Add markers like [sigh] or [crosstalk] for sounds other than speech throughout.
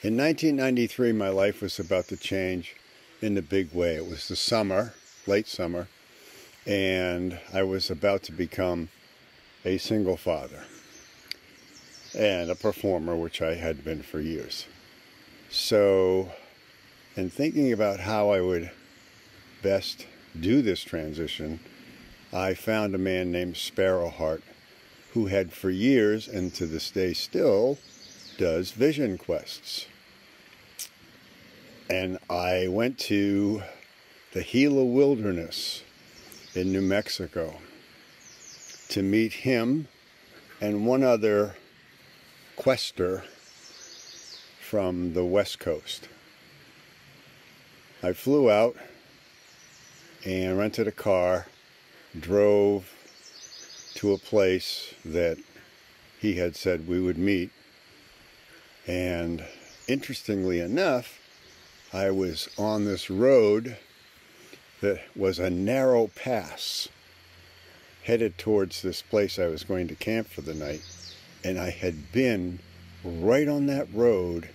In 1993, my life was about to change in a big way. It was the summer, late summer, and I was about to become a single father and a performer, which I had been for years. So, in thinking about how I would best do this transition, I found a man named Sparrowheart who had for years and to this day still does vision quests. And I went to the Gila Wilderness in New Mexico to meet him and one other quester from the West Coast. I flew out and rented a car, drove to a place that he had said we would meet and interestingly enough, I was on this road that was a narrow pass headed towards this place I was going to camp for the night. And I had been right on that road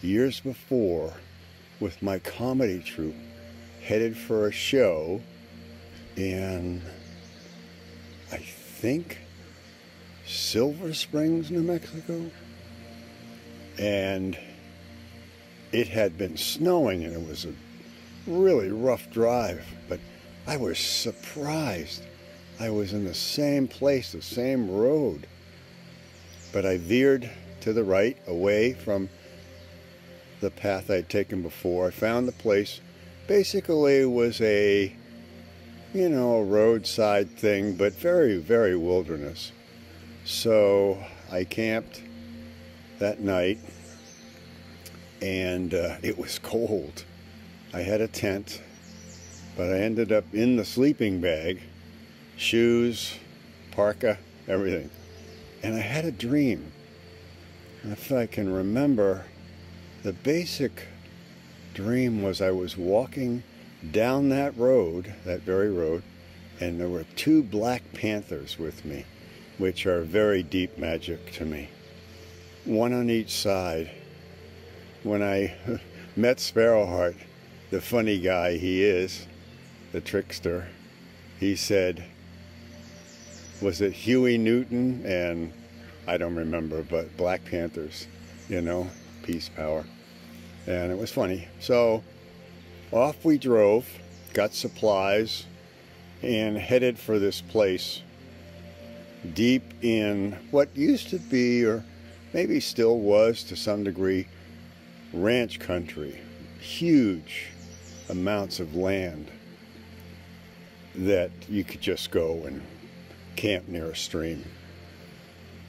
years before with my comedy troupe headed for a show in, I think, Silver Springs, New Mexico and it had been snowing and it was a really rough drive, but I was surprised. I was in the same place, the same road. But I veered to the right, away from the path I'd taken before. I found the place. Basically, was a, you know, a roadside thing, but very, very wilderness. So I camped that night, and uh, it was cold. I had a tent, but I ended up in the sleeping bag, shoes, parka, everything. And I had a dream. If I can remember, the basic dream was I was walking down that road, that very road, and there were two black panthers with me, which are very deep magic to me one on each side. When I [laughs] met Sparrowheart, the funny guy he is, the trickster, he said, was it Huey Newton and I don't remember, but Black Panthers, you know, peace, power. And it was funny. So off we drove, got supplies, and headed for this place deep in what used to be, or maybe still was to some degree, ranch country, huge amounts of land that you could just go and camp near a stream,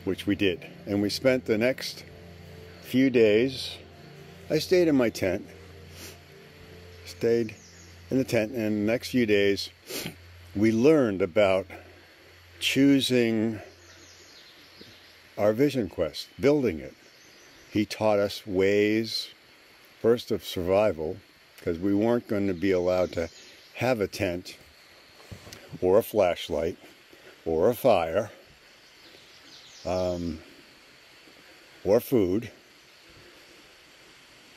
which we did. And we spent the next few days, I stayed in my tent, stayed in the tent, and the next few days we learned about choosing our vision quest, building it. He taught us ways, first of survival, because we weren't going to be allowed to have a tent or a flashlight or a fire um, or food,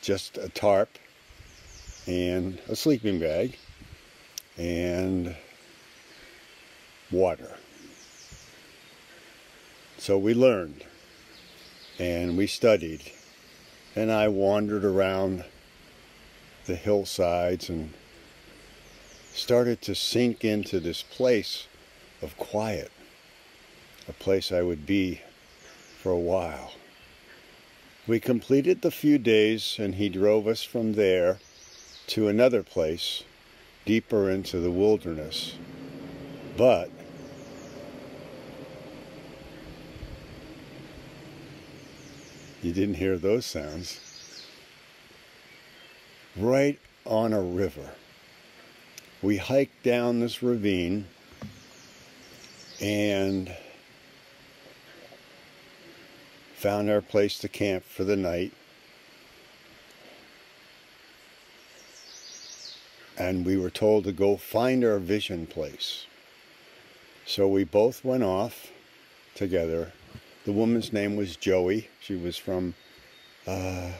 just a tarp and a sleeping bag and water. So we learned and we studied. And I wandered around the hillsides and started to sink into this place of quiet, a place I would be for a while. We completed the few days and he drove us from there to another place deeper into the wilderness. But You didn't hear those sounds. Right on a river. We hiked down this ravine and found our place to camp for the night. And we were told to go find our vision place. So we both went off together the woman's name was Joey. She was from uh,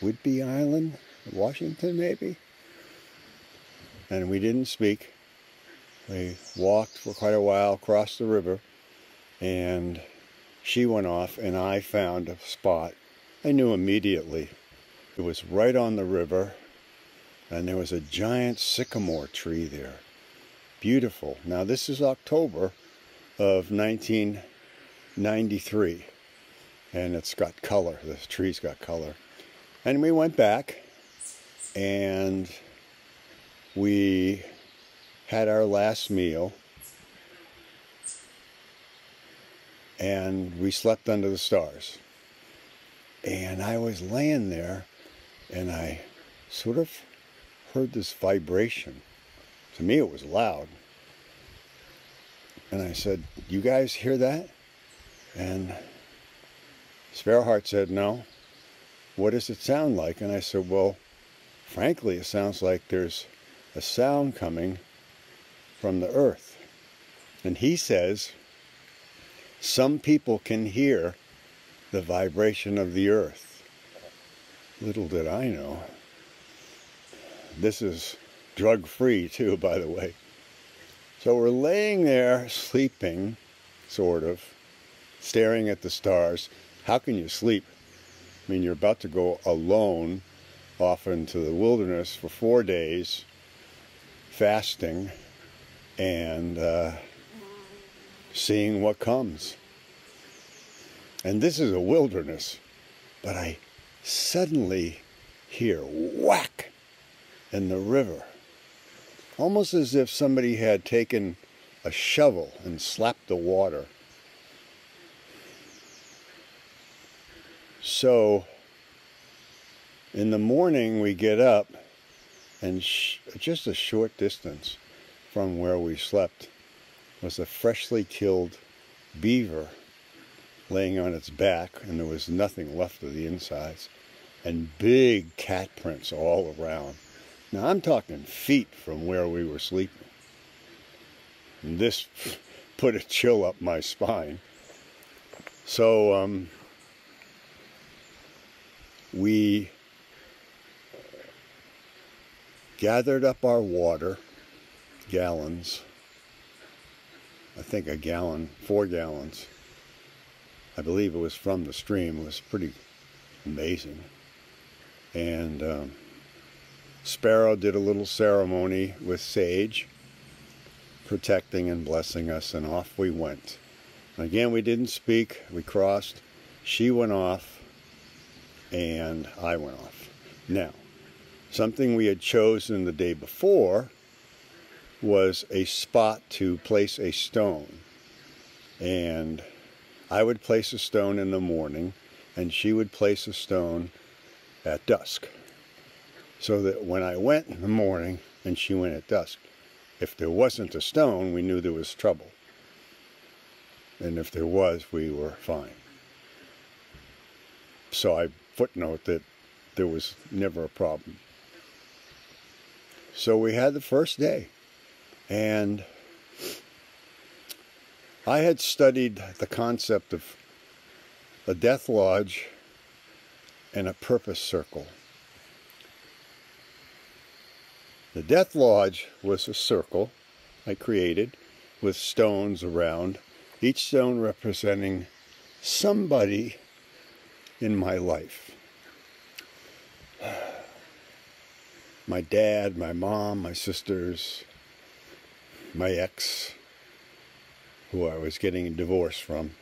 Whidbey Island, Washington, maybe. And we didn't speak. We walked for quite a while across the river, and she went off, and I found a spot. I knew immediately. It was right on the river, and there was a giant sycamore tree there. Beautiful. Now, this is October of 1993, and it's got color. The tree's got color. And we went back, and we had our last meal and we slept under the stars. And I was laying there and I sort of heard this vibration. To me, it was loud. And I said, You guys hear that? And Sparrowheart said, No. What does it sound like? And I said, Well, frankly, it sounds like there's a sound coming from the earth. And he says, some people can hear the vibration of the earth. Little did I know. This is drug free, too, by the way. So we're laying there sleeping, sort of, staring at the stars. How can you sleep? I mean, you're about to go alone off into the wilderness for four days fasting and uh, seeing what comes. And this is a wilderness, but I suddenly hear whack in the river, almost as if somebody had taken a shovel and slapped the water. So in the morning we get up and just a short distance from where we slept was a freshly killed beaver laying on its back, and there was nothing left of the insides, and big cat prints all around. Now I'm talking feet from where we were sleeping. And this [laughs] put a chill up my spine. So um, we gathered up our water, gallons, I think a gallon, four gallons. I believe it was from the stream. It was pretty amazing. And um, Sparrow did a little ceremony with sage, protecting and blessing us, and off we went. Again, we didn't speak. We crossed. She went off, and I went off. Now, Something we had chosen the day before was a spot to place a stone. And I would place a stone in the morning, and she would place a stone at dusk. So that when I went in the morning and she went at dusk, if there wasn't a stone, we knew there was trouble. And if there was, we were fine. So I footnote that there was never a problem. So we had the first day. And I had studied the concept of a death lodge and a purpose circle. The death lodge was a circle I created with stones around, each stone representing somebody in my life. my dad, my mom, my sisters, my ex, who I was getting a divorce from.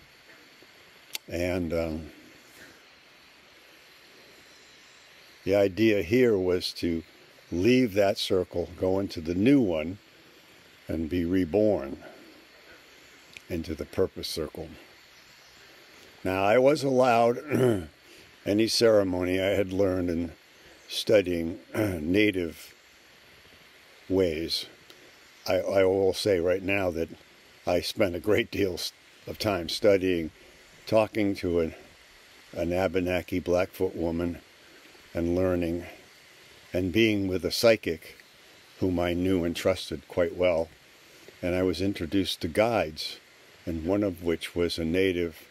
And um, the idea here was to leave that circle, go into the new one, and be reborn into the purpose circle. Now, I was allowed [clears throat] any ceremony I had learned in studying [clears throat] native ways. I, I will say right now that I spent a great deal of time studying, talking to an, an Abenaki Blackfoot woman and learning, and being with a psychic whom I knew and trusted quite well. And I was introduced to guides, and one of which was a native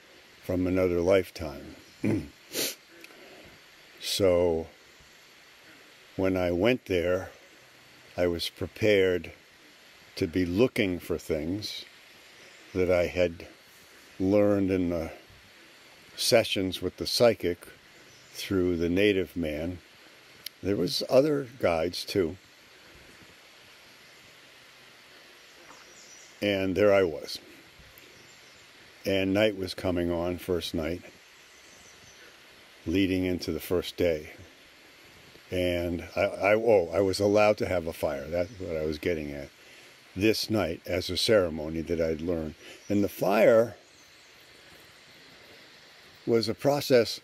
from another lifetime. [clears throat] so when I went there, I was prepared to be looking for things that I had learned in the sessions with the psychic through the native man. There was other guides too. And there I was. And night was coming on, first night, leading into the first day. And I, I, oh, I was allowed to have a fire. That's what I was getting at. This night, as a ceremony that I'd learned. And the fire was a process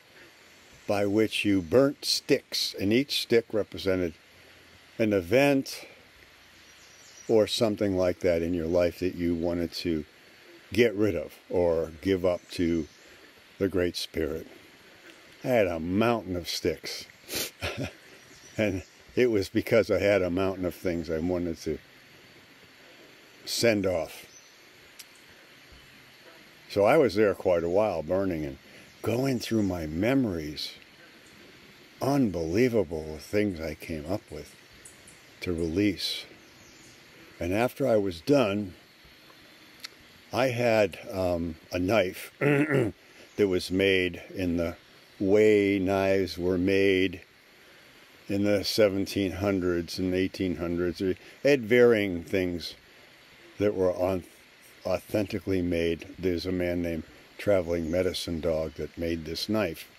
by which you burnt sticks, and each stick represented an event or something like that in your life that you wanted to get rid of or give up to the Great Spirit. I had a mountain of sticks. [laughs] and it was because I had a mountain of things I wanted to send off. So I was there quite a while burning and going through my memories. Unbelievable things I came up with to release. And after I was done, I had um, a knife [clears throat] that was made in the way knives were made in the 1700s and 1800s. They had varying things that were on, authentically made. There's a man named traveling medicine dog that made this knife.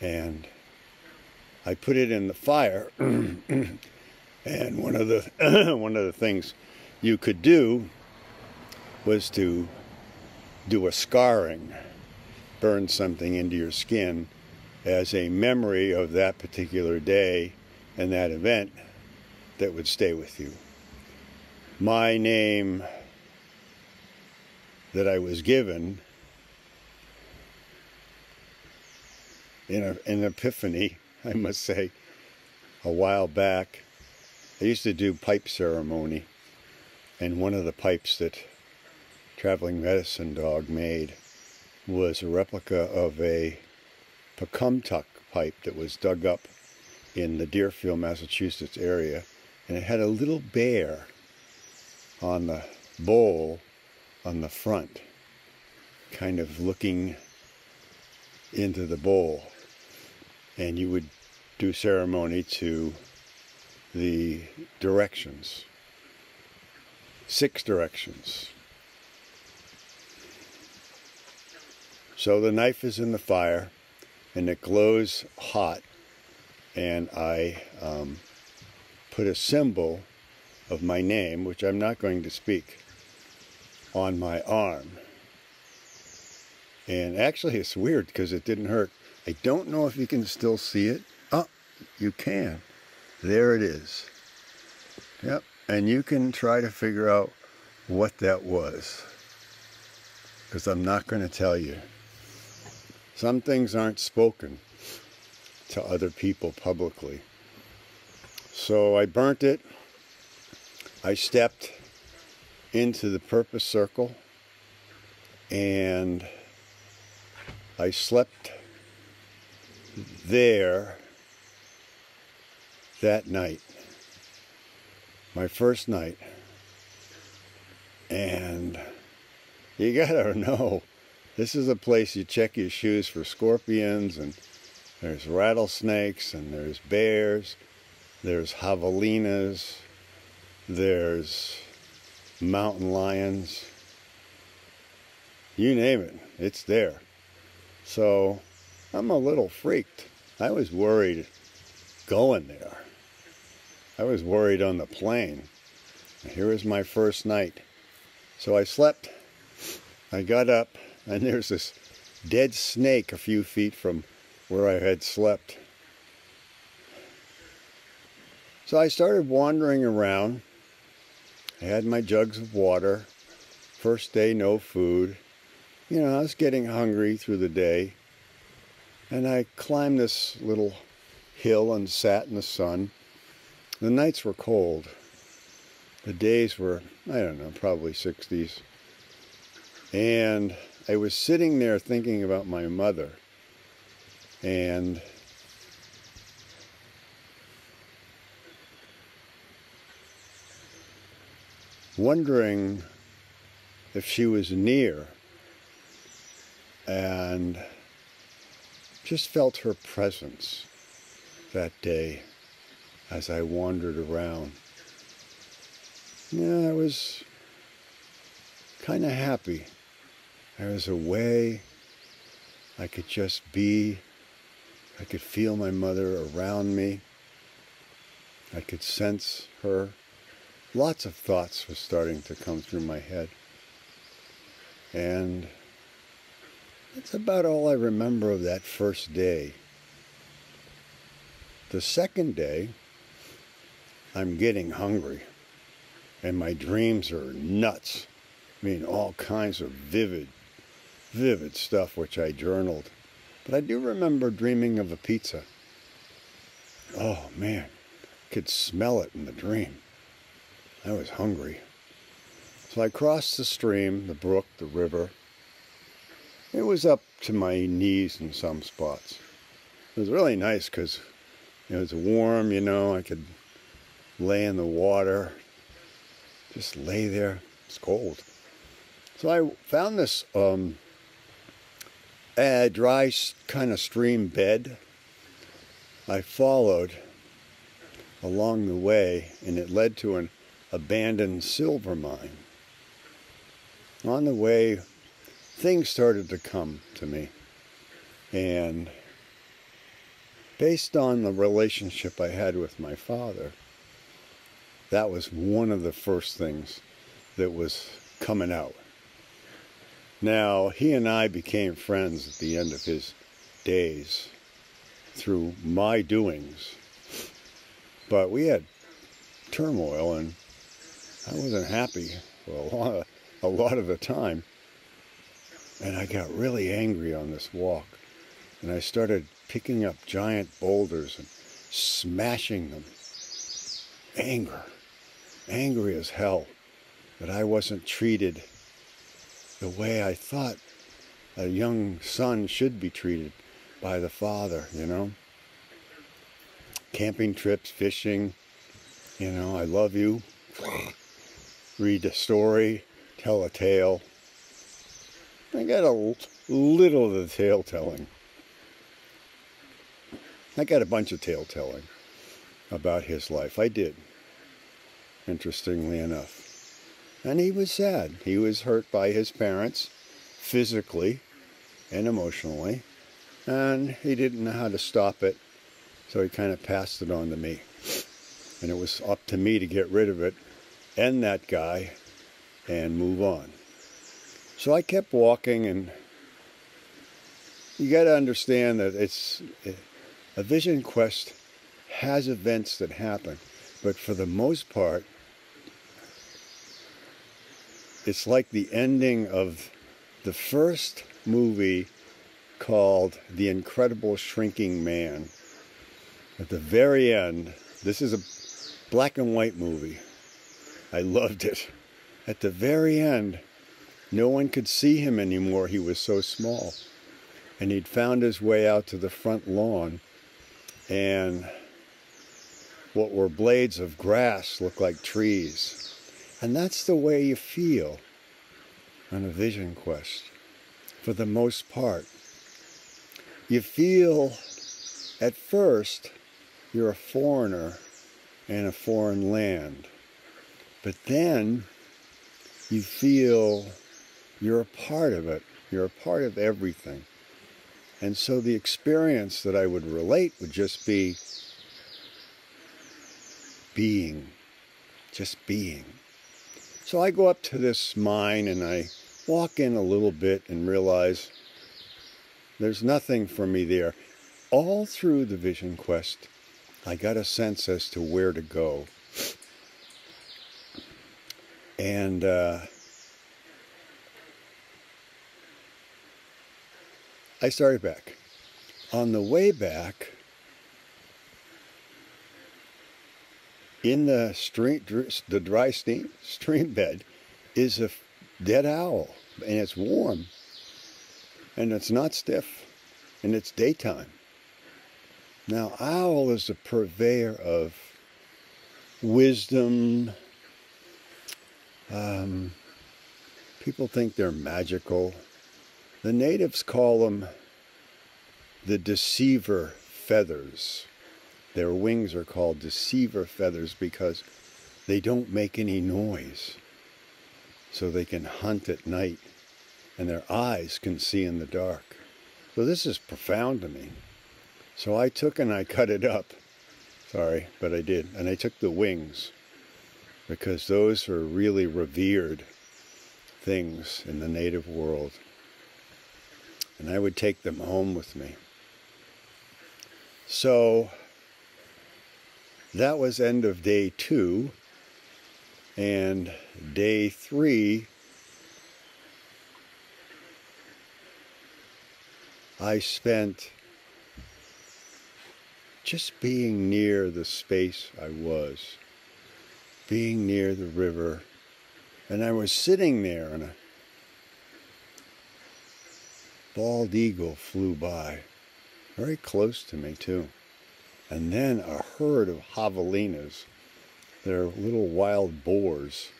And I put it in the fire. [clears throat] and one of the [clears throat] one of the things you could do was to do a scarring, burn something into your skin as a memory of that particular day and that event that would stay with you. My name that I was given in a, an epiphany, [laughs] I must say, a while back. I used to do pipe ceremony, and one of the pipes that Traveling Medicine Dog made was a replica of a Pocumtuck pipe that was dug up in the Deerfield, Massachusetts area, and it had a little bear on the bowl on the front, kind of looking into the bowl and you would do ceremony to the directions. Six directions. So the knife is in the fire and it glows hot and I um, put a symbol of my name, which I'm not going to speak, on my arm. And actually it's weird because it didn't hurt. I don't know if you can still see it. Oh, you can. There it is. Yep. And you can try to figure out what that was. Because I'm not going to tell you. Some things aren't spoken to other people publicly. So I burnt it. I stepped into the purpose circle and I slept there that night, my first night, and you gotta [laughs] know this is a place you check your shoes for scorpions and there's rattlesnakes and there's bears there's javelinas there's mountain lions you name it it's there so I'm a little freaked. I was worried going there. I was worried on the plane. Here was my first night. So I slept. I got up, and there's this dead snake a few feet from where I had slept. So I started wandering around. I had my jugs of water. First day, no food. You know, I was getting hungry through the day. And I climbed this little hill and sat in the sun. The nights were cold. The days were, I don't know, probably 60s. And I was sitting there thinking about my mother and wondering if she was near and just felt her presence that day as I wandered around. Yeah, I was kind of happy I was a way I could just be. I could feel my mother around me. I could sense her. Lots of thoughts were starting to come through my head. And that's about all I remember of that first day. The second day, I'm getting hungry, and my dreams are nuts. I mean, all kinds of vivid, vivid stuff which I journaled. But I do remember dreaming of a pizza. Oh man, I could smell it in the dream. I was hungry. So I crossed the stream, the brook, the river. It was up to my knees in some spots. It was really nice because it was warm, you know, I could lay in the water, just lay there. It's cold. So I found this um, a dry kind of stream bed. I followed along the way, and it led to an abandoned silver mine. On the way, things started to come to me. And based on the relationship I had with my father, that was one of the first things that was coming out. Now, he and I became friends at the end of his days through my doings. But we had turmoil, and I wasn't happy for a lot a lot of the time. And I got really angry on this walk. And I started picking up giant boulders and smashing them. Anger. Angry as hell that I wasn't treated the way I thought a young son should be treated by the father, you know. Camping trips, fishing, you know, I love you. Read a story, tell a tale. I got a little of the tale telling. I got a bunch of tale telling about his life. I did, interestingly enough. And he was sad. He was hurt by his parents physically and emotionally. And he didn't know how to stop it. So he kind of passed it on to me. And it was up to me to get rid of it, end that guy, and move on. So I kept walking, and you got to understand that it's a vision quest has events that happen, but for the most part, it's like the ending of the first movie called The Incredible Shrinking Man. At the very end, this is a black and white movie. I loved it. At the very end, no one could see him anymore. He was so small. And he'd found his way out to the front lawn and what were blades of grass looked like trees. And that's the way you feel on a vision quest, for the most part. You feel at first you're a foreigner in a foreign land, but then you feel you're a part of it, you're a part of everything. And so the experience that I would relate would just be being, just being. So I go up to this mine and I walk in a little bit and realize there's nothing for me there. All through the vision quest, I got a sense as to where to go. And uh, I started back. On the way back, in the stream, the dry stream, stream bed, is a dead owl, and it's warm, and it's not stiff, and it's daytime. Now, owl is a purveyor of wisdom, Um, people think they're magical. The natives call them the deceiver feathers. Their wings are called deceiver feathers because they don't make any noise. So they can hunt at night and their eyes can see in the dark. So this is profound to me. So I took and I cut it up. Sorry, but I did. And I took the wings because those are really revered things in the native world. And I would take them home with me. So that was end of day two. And day three, I spent just being near the space I was, being near the river. And I was sitting there and a bald eagle flew by very close to me too. And then a herd of javelinas. They're little wild boars.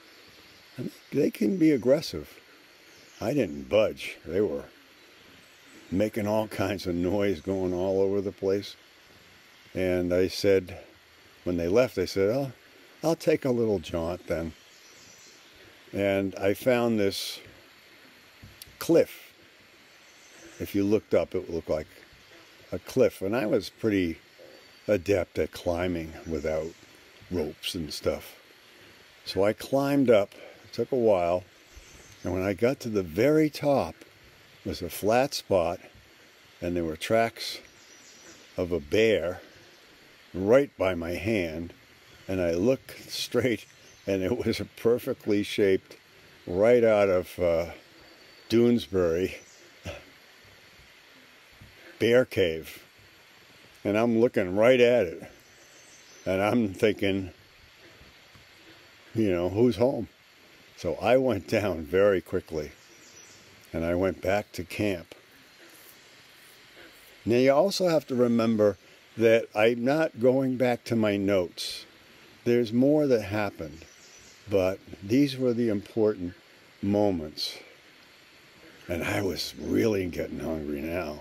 And they can be aggressive. I didn't budge. They were making all kinds of noise going all over the place. And I said, when they left, I said, oh, I'll take a little jaunt then. And I found this cliff. If you looked up, it would look like a cliff, and I was pretty adept at climbing without ropes and stuff. So I climbed up, it took a while, and when I got to the very top was a flat spot, and there were tracks of a bear right by my hand, and I looked [laughs] straight, and it was a perfectly shaped, right out of uh, Doonesbury [laughs] bear cave. And I'm looking right at it. And I'm thinking, you know, who's home? So I went down very quickly and I went back to camp. Now, you also have to remember that I'm not going back to my notes. There's more that happened, but these were the important moments. And I was really getting hungry now.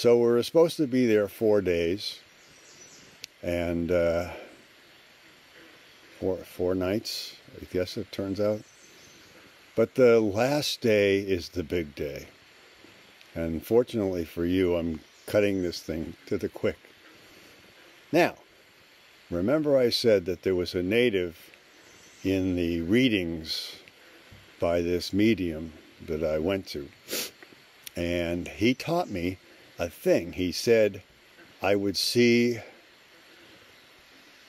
So we were supposed to be there four days, and uh, four four nights. I guess it turns out. But the last day is the big day, and fortunately for you, I'm cutting this thing to the quick. Now, remember I said that there was a native in the readings by this medium that I went to, and he taught me a thing. He said, I would see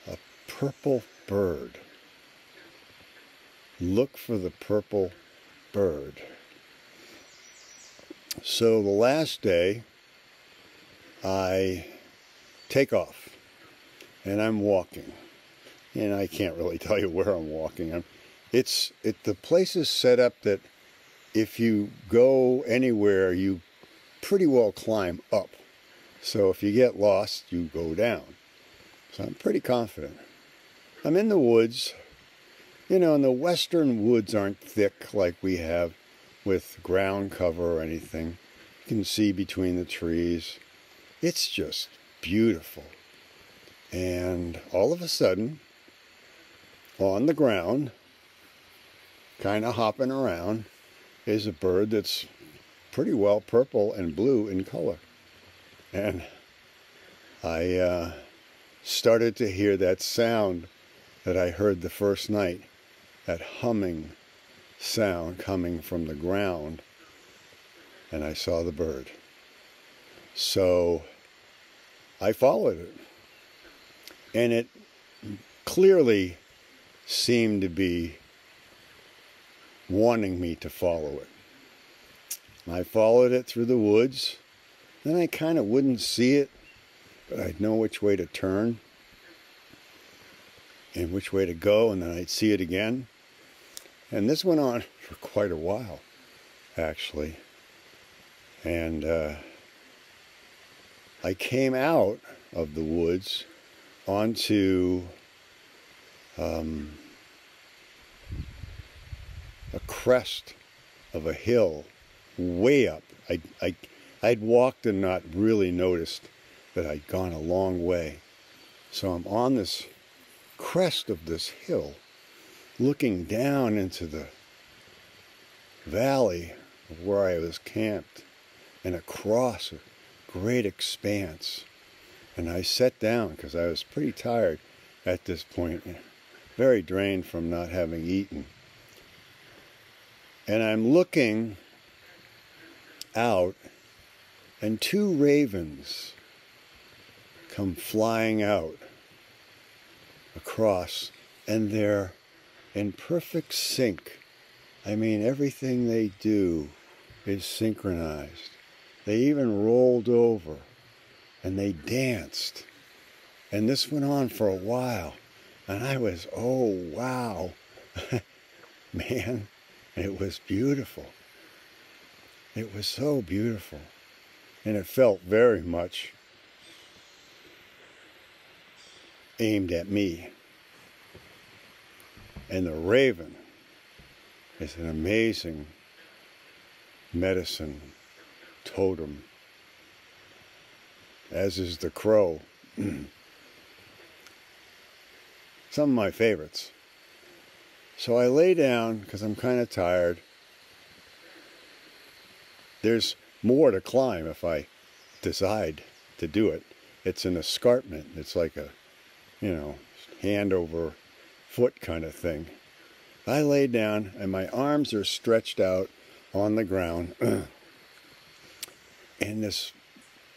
a purple bird. Look for the purple bird. So the last day, I take off and I'm walking. And I can't really [laughs] tell you where I'm walking. I'm, it's it the place is set up that if you go anywhere, you pretty well climb up. So if you get lost, you go down. So I'm pretty confident. I'm in the woods. You know, and the western woods aren't thick like we have with ground cover or anything. You can see between the trees. It's just beautiful. And all of a sudden, on the ground, kind of hopping around, is a bird that's pretty well purple and blue in color. And I uh, started to hear that sound that I heard the first night, that humming sound coming from the ground, and I saw the bird. So I followed it. And it clearly seemed to be wanting me to follow it. I followed it through the woods. Then I kind of wouldn't see it, but I'd know which way to turn and which way to go, and then I'd see it again. And this went on [laughs] for quite a while, actually. And uh, I came out of the woods onto um, a crest of a hill way up. I, I, I'd walked and not really noticed that I'd gone a long way. So I'm on this crest of this hill, looking down into the valley of where I was camped and across a great expanse. And I sat down because I was pretty tired at this point, very drained from not having eaten. And I'm looking out, and two ravens come flying out across, and they're in perfect sync. I mean, everything they do is synchronized. They even rolled over and they danced. And this went on for a while. And I was, oh, wow. [laughs] Man, it was beautiful. It was so beautiful. And it felt very much aimed at me. And the raven is an amazing medicine totem, as is the crow. [clears throat] Some of my favorites. So I lay down because I'm kind of tired. There's more to climb if I decide to do it. It's an escarpment. It's like a, you know, hand over foot kind of thing. I lay down and my arms are stretched out on the ground. [clears throat] and this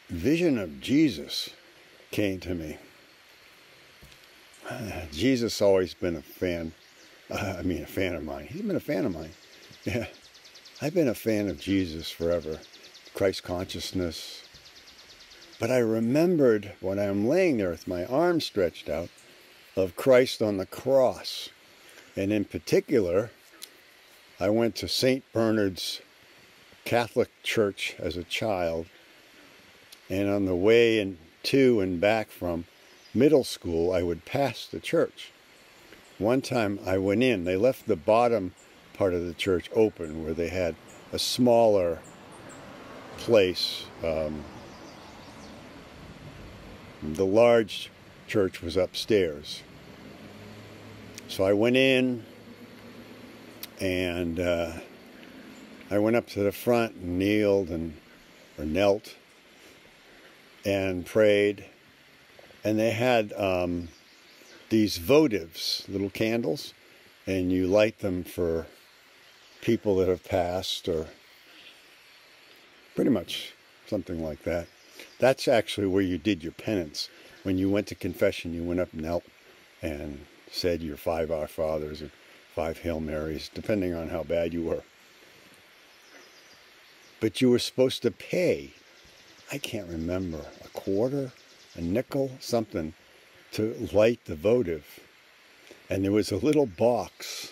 vision of Jesus came to me. [sighs] Jesus always been a fan. Uh, I mean, a fan of mine. He's been a fan of mine. [laughs] Yeah, I've been a fan of Jesus forever. Christ consciousness. But I remembered when I'm laying there with my arms stretched out of Christ on the cross. And in particular, I went to St. Bernard's Catholic Church as a child. And on the way in, to and back from middle school, I would pass the church. One time I went in, they left the bottom part of the church open where they had a smaller place. Um, the large church was upstairs. So I went in and uh, I went up to the front and kneeled and or knelt and prayed and they had um, these votives, little candles, and you light them for people that have passed or pretty much something like that. That's actually where you did your penance. When you went to confession, you went up and knelt and said your five Our Fathers or five Hail Marys, depending on how bad you were. But you were supposed to pay, I can't remember, a quarter a nickel, something, to light the votive. And there was a little box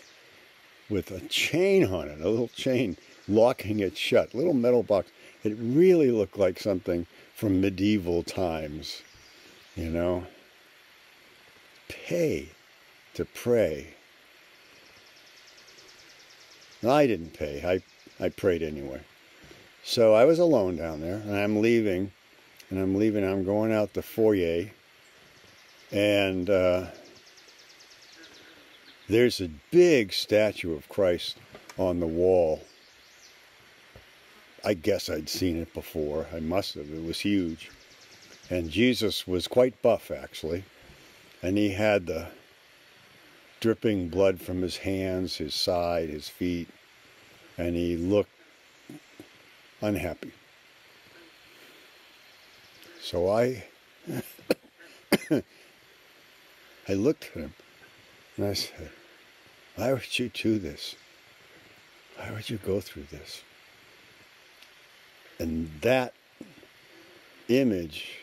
with a chain on it, a little chain locking it shut, little metal box. It really looked like something from medieval times, you know. Pay to pray. I didn't pay. I, I prayed anyway. So I was alone down there, and I'm leaving and I'm leaving. I'm going out the foyer, and uh, there's a big statue of Christ on the wall. I guess I'd seen it before. I must have. It was huge. And Jesus was quite buff, actually. And he had the dripping blood from his hands, his side, his feet. And he looked unhappy. So I [coughs] I looked at him and I said, Why would you do this? Why would you go through this? And that image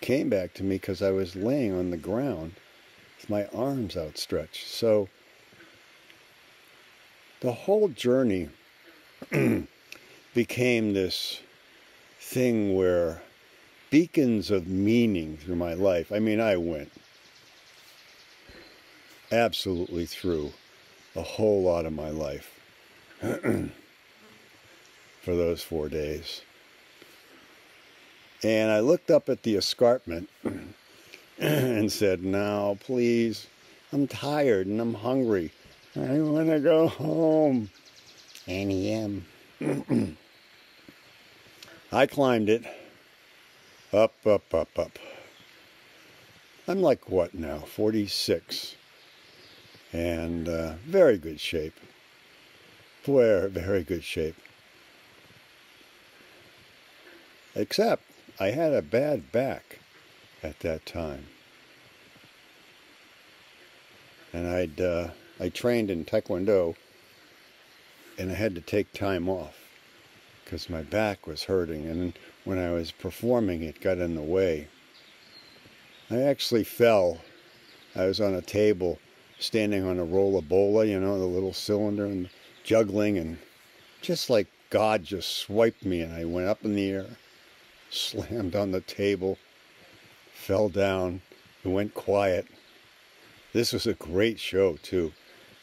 came back to me because I was laying on the ground with my arms outstretched. So the whole journey [clears throat] became this thing where beacons of meaning through my life. I mean, I went absolutely through a whole lot of my life. [clears throat] for those four days. And I looked up at the escarpment [clears throat] and said, Now, please, I'm tired and I'm hungry. I want to go home. And I am. [clears throat] I climbed it. Up, up, up, up. I'm like what now? 46. And uh, very good shape. Very, very good shape. Except I had a bad back at that time. And I'd uh, I trained in Taekwondo and I had to take time off because my back was hurting and when I was performing it got in the way. I actually fell. I was on a table standing on a rola bola, you know, the little cylinder and juggling and just like God just swiped me and I went up in the air, slammed on the table, fell down, and went quiet. This was a great show too.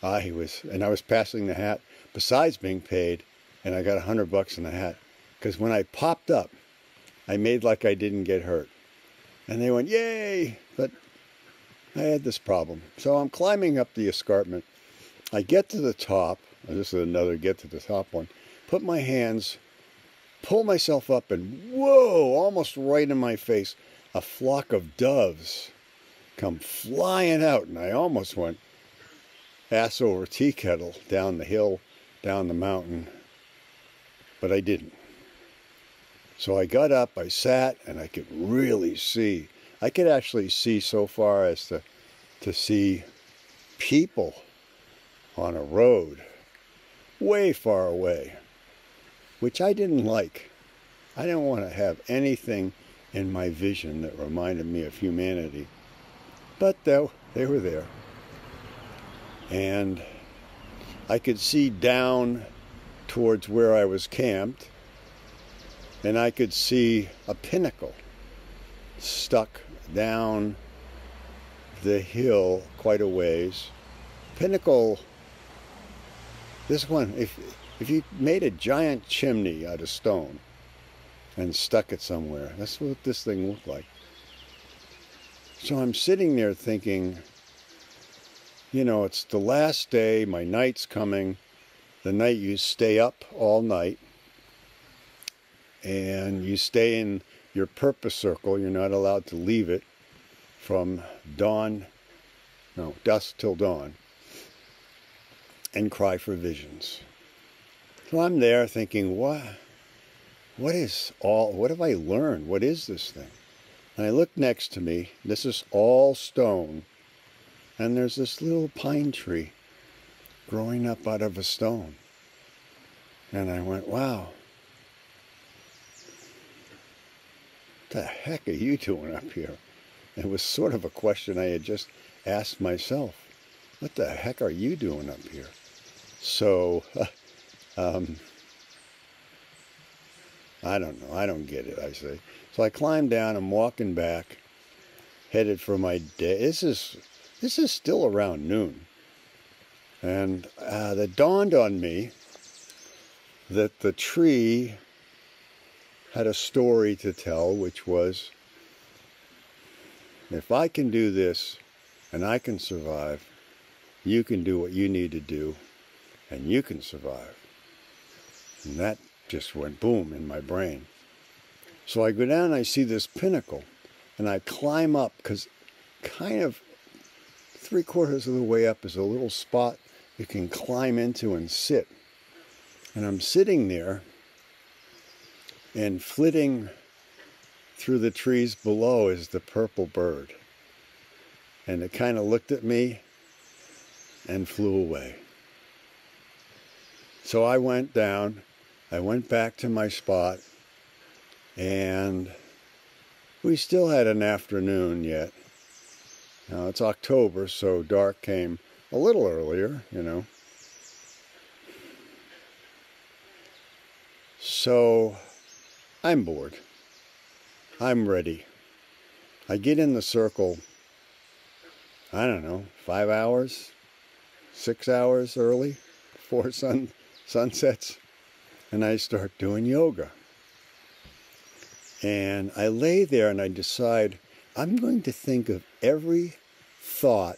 Ah, I was, and I was passing the hat besides being paid, and I got a hundred bucks in the hat because when I popped up, I made like I didn't get hurt. And they went, yay! But I had this problem. So I'm climbing up the escarpment. I get to the top. This is another get to the top one. Put my hands, pull myself up, and whoa, almost right in my face, a flock of doves come flying out. And I almost went ass over tea kettle down the hill, down the mountain. But I didn't. So I got up, I sat, and I could really see. I could actually see so far as to, to see people on a road way far away, which I didn't like. I didn't want to have anything in my vision that reminded me of humanity. But though they were there. And I could see down towards where I was camped and I could see a pinnacle stuck down the hill quite a ways. Pinnacle, this one, if, if you made a giant chimney out of stone and stuck it somewhere, that's what this thing looked like. So I'm sitting there thinking, you know, it's the last day, my night's coming, the night you stay up all night and you stay in your purpose circle. You're not allowed to leave it from dawn, no, dusk till dawn, and cry for visions. So I'm there thinking, what, what is all, what have I learned? What is this thing? And I look next to me, this is all stone, and there's this little pine tree growing up out of a stone. And I went, wow, the heck are you doing up here? It was sort of a question I had just asked myself. What the heck are you doing up here? So, [laughs] um, I don't know. I don't get it, I say. So I climb down. I'm walking back, headed for my day. This is, this is still around noon. And uh, it dawned on me that the tree had a story to tell, which was if I can do this and I can survive, you can do what you need to do and you can survive. And that just went boom in my brain. So I go down and I see this pinnacle and I climb up because kind of three quarters of the way up is a little spot you can climb into and sit. And I'm sitting there and flitting through the trees below is the purple bird. And it kind of looked at me and flew away. So I went down, I went back to my spot, and we still had an afternoon yet. Now it's October, so dark came a little earlier, you know. So I'm bored. I'm ready. I get in the circle, I don't know, five hours, six hours early [laughs] before sun sunsets, and I start doing yoga. And I lay there and I decide I'm going to think of every thought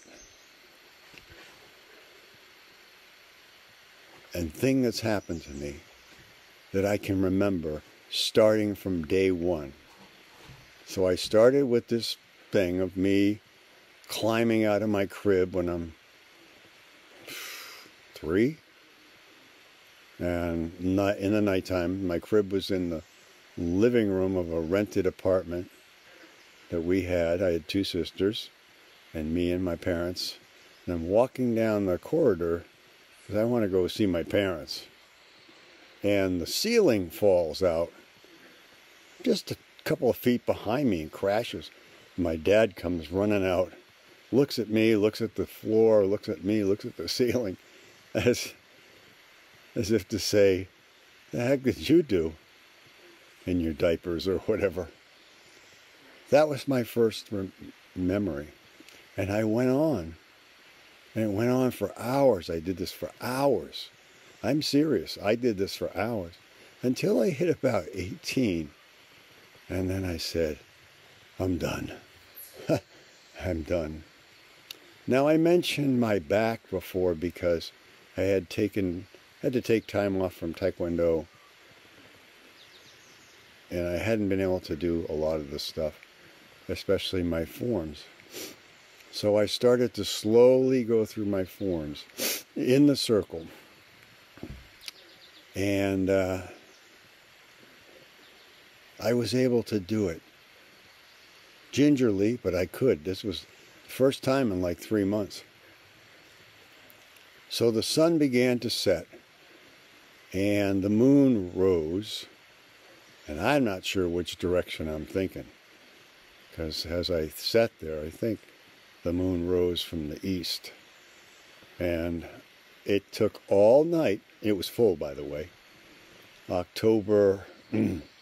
and thing that's happened to me that I can remember starting from day one. So I started with this thing of me climbing out of my crib when I'm three. And not in the nighttime, my crib was in the living room of a rented apartment that we had. I had two sisters and me and my parents. And I'm walking down the corridor because I want to go see my parents. And the ceiling falls out just a couple of feet behind me and crashes. My dad comes running out, looks at me, looks at the floor, looks at me, looks at the [laughs] ceiling, as, as if to say, the heck did you do in your diapers or whatever? That was my first memory. And I went on. And it went on for hours. I did this for hours. I'm serious. I did this for hours until I hit about 18. And then I said, I'm done. [laughs] I'm done. Now I mentioned my back before because I had taken had to take time off from Taekwondo and I hadn't been able to do a lot of the stuff, especially my forms. So I started to slowly go through my forms in the circle. And uh, I was able to do it gingerly, but I could. This was the first time in like three months. So the sun began to set and the moon rose, and I'm not sure which direction I'm thinking because as I sat there, I think the moon rose from the east. And it took all night. It was full, by the way. October [clears throat]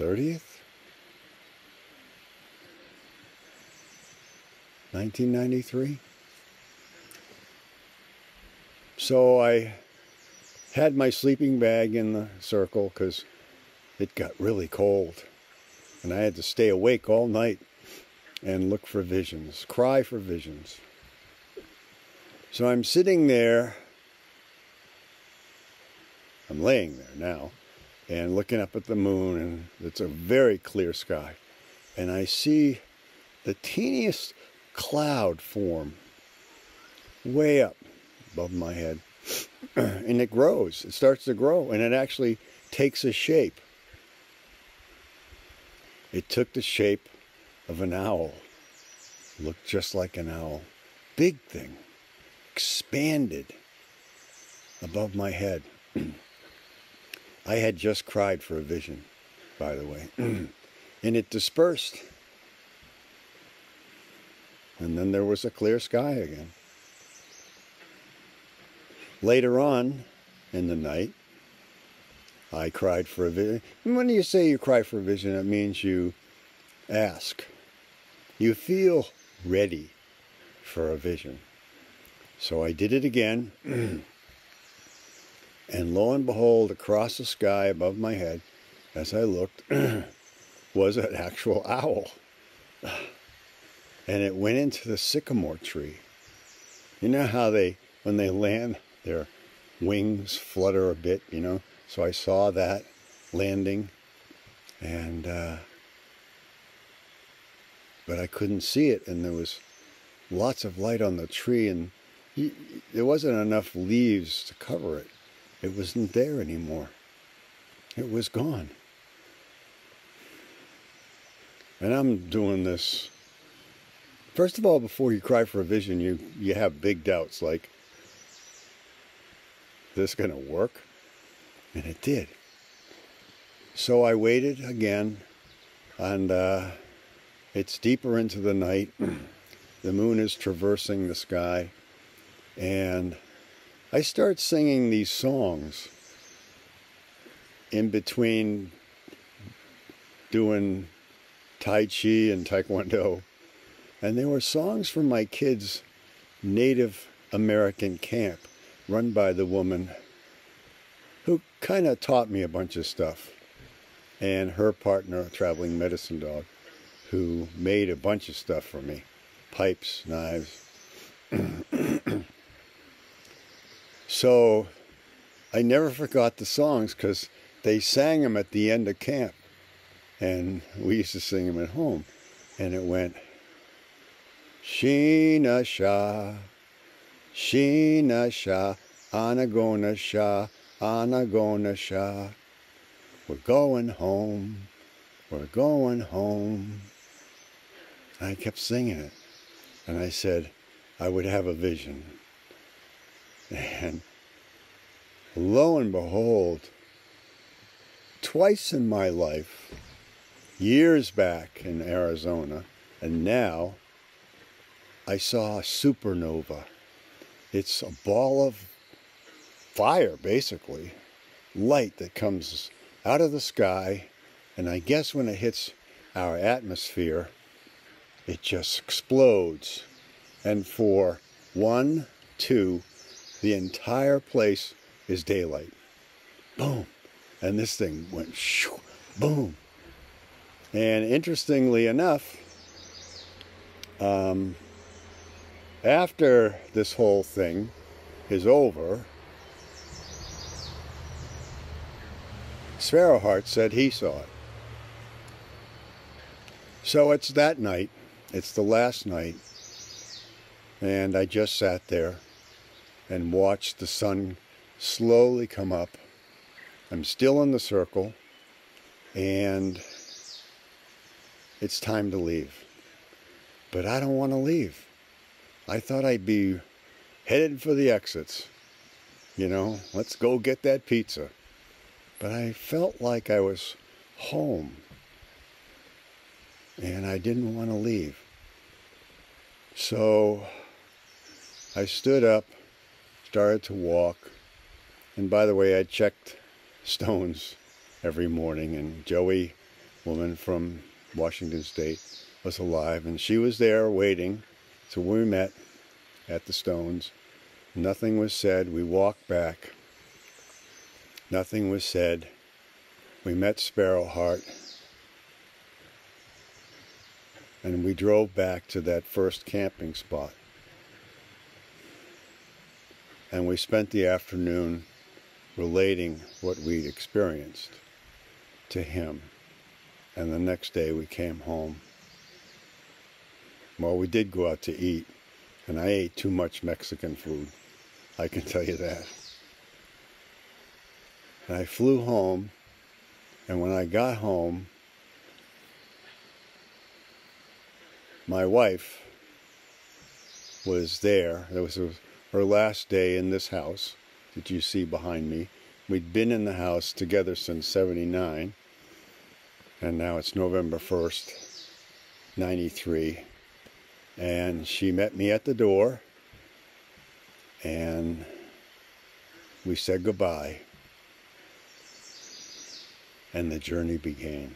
30th, 1993. So I had my sleeping bag in the circle because it got really cold and I had to stay awake all night and look for visions, cry for visions. So I'm sitting there, I'm laying there now, and looking up at the moon, and it's a very clear sky. And I see the teeniest cloud form way up above my head. [clears throat] and it grows, it starts to grow, and it actually takes a shape. It took the shape of an owl. Looked just like an owl. Big thing. Expanded above my head. [clears throat] I had just cried for a vision, by the way. [clears throat] and it dispersed. And then there was a clear sky again. Later on in the night, I cried for a vision. When you say you cry for a vision, it means you ask. You feel ready for a vision. So I did it again. [clears throat] and lo and behold, across the sky above my head, as I looked, [clears throat] was an actual owl. And it went into the sycamore tree. You know how they, when they land, their wings flutter a bit, you know? So I saw that landing, and uh, but I couldn't see it, and there was lots of light on the tree, and he, there wasn't enough leaves to cover it. It wasn't there anymore. It was gone. And I'm doing this. First of all, before you cry for a vision, you, you have big doubts like, this going to work? And it did. So I waited again, and uh, it's deeper into the night. [clears throat] the moon is traversing the sky, and I start singing these songs in between doing Tai Chi and Taekwondo. And they were songs from my kids' Native American camp run by the woman who kind of taught me a bunch of stuff, and her partner, a traveling medicine dog, who made a bunch of stuff for me pipes, knives. [clears throat] so I never forgot the songs because they sang them at the end of camp. And we used to sing them at home. And it went, Sheena Shah, Sheena Shah, Anagona Shah, Anagona Shah. We're going home, we're going home. I kept singing it. And I said, I would have a vision. [laughs] And lo and behold, twice in my life, years back in Arizona, and now I saw a supernova. It's a ball of fire, basically, light that comes out of the sky, and I guess when it hits our atmosphere, it just explodes. And for one, two, the entire place is daylight. Boom. And this thing went shoo, boom. And interestingly enough, um, after this whole thing is over, Sparrowheart said he saw it. So it's that night, it's the last night, and I just sat there and watched the sun slowly come up. I'm still in the circle, and it's time to leave. But I don't want to leave. I thought I'd be headed for the exits. You know, let's go get that pizza. But I felt like I was home. And I didn't want to leave. So I stood up, started to walk. And by the way, I checked stones every morning. And Joey, woman from Washington State, was alive. And she was there waiting. So we met at the stones. Nothing was said. We walked back. Nothing was said. We met Sparrowheart. And we drove back to that first camping spot. And we spent the afternoon relating what we'd experienced to him. And the next day we came home. Well, we did go out to eat, and I ate too much Mexican food. I can tell you that. And I flew home, and when I got home, my wife was there. It was her last day in this house that you see behind me. We'd been in the house together since 79, and now it's November 1st, 93. And she met me at the door, and we said goodbye, and the journey began.